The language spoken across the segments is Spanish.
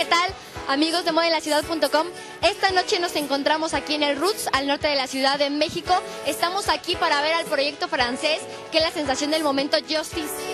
¿qué tal? Amigos de modelaciudad.com, esta noche nos encontramos aquí en el Roots, al norte de la Ciudad de México. Estamos aquí para ver al proyecto francés, que es la sensación del momento Justice.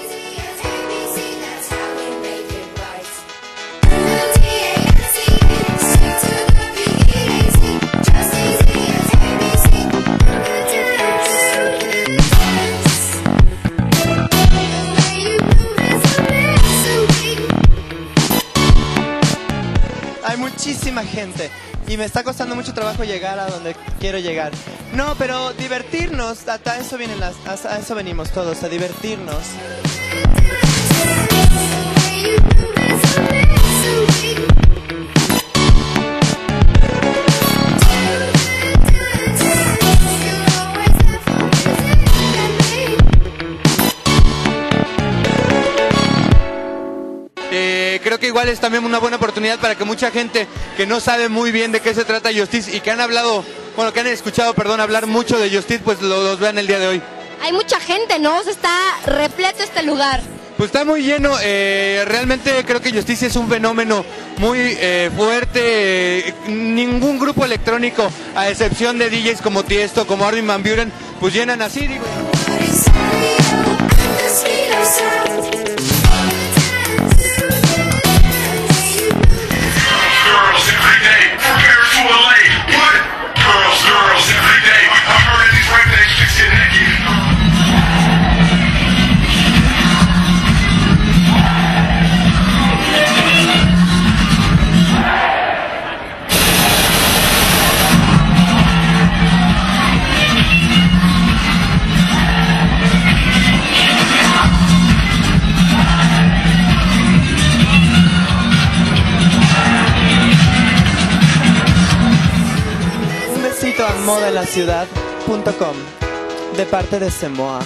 Hay muchísima gente y me está costando mucho trabajo llegar a donde quiero llegar. No, pero divertirnos, a eso vienen las, eso venimos todos, a divertirnos. Creo que igual es también una buena oportunidad para que mucha gente que no sabe muy bien de qué se trata Justice y que han hablado, bueno, que han escuchado, perdón, hablar mucho de Justice, pues lo- los vean el día de hoy. Hay mucha gente, ¿no? Se está repleto este lugar. Pues está muy lleno, eh, realmente creo que Justice es un fenómeno muy eh, fuerte, eh, ningún grupo electrónico, a excepción de DJs como Tiesto, como Armin Van Buren, pues llenan así, digo. Jose Rico. A de parte de Semoa.